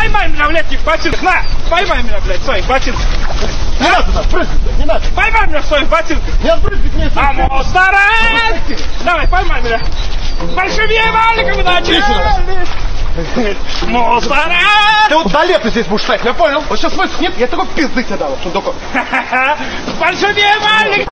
Поймай меня блядь, этих ботинок, на! Поймай меня, блядь, в своих ботинках. Не надо нас брызгать, не надо. Поймай меня в своих ботинках. Не отбрызгать мне А мустарать! Давай, поймай меня. Большевее валиком начали! Мусора! Ты вот до лета здесь будешь стоять, я понял? Вот сейчас высохнет, я такой пизды тебе что сундуком. Большевее валик!